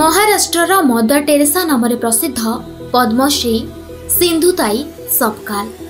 ମହାରାଷ୍ଟ୍ରର Mother Teresa ନାମରେ ପ୍ରସିଦ୍ଧ ପଦ୍ମଶ୍ରୀ ସିନ୍ଧୁତାଇ ସବକାଲ।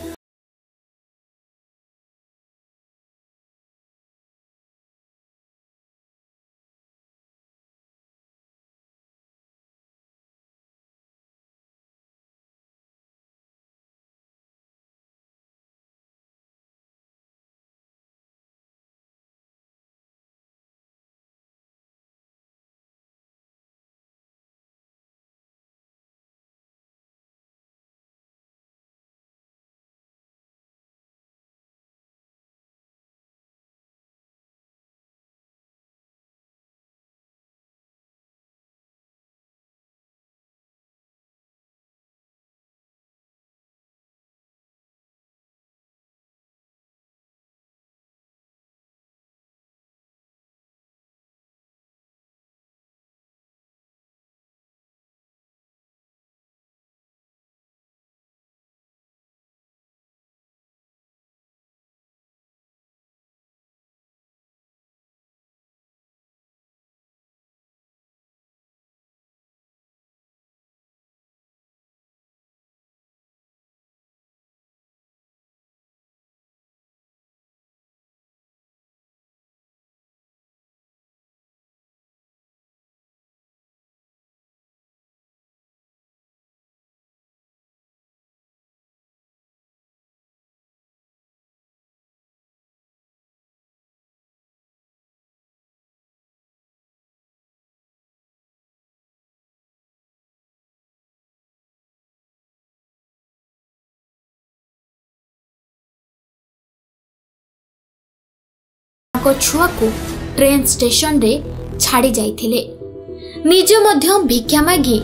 ତାଙ୍କ ଛୁଆକୁ ଟ୍ରେନ୍ ଷ୍ଟେସନରେ ଛାଡ଼ି ଯାଇଥିଲେ। ନିଜେ ମଧ୍ୟ ଭିକ୍ଷା ମାଗି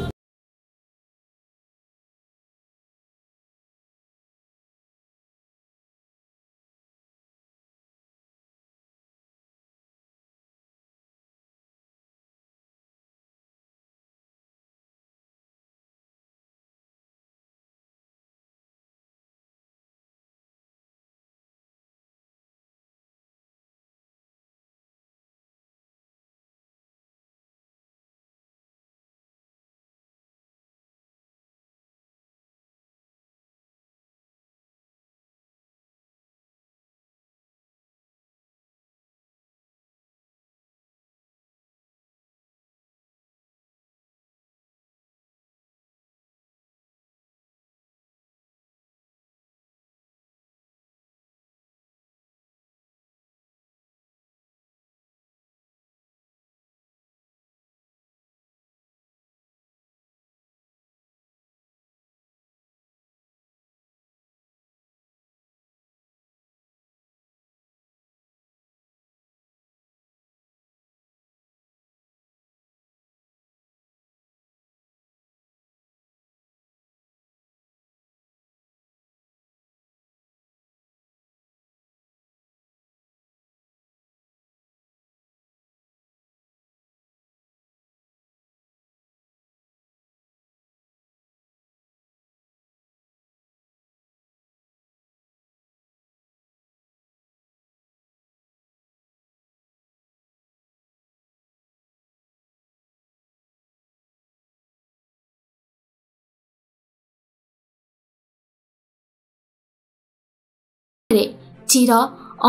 ଚିର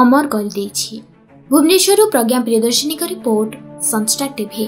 ଅମର କରିଦେଇଛି। ଭୁବନେଶ୍ୱରରୁ ପ୍ରଜ୍ଞା ପ୍ରିୟଦର୍ଶିନୀଙ୍କ ରିପୋର୍ଟ ସନଷ୍ଟାର ଟିଭି।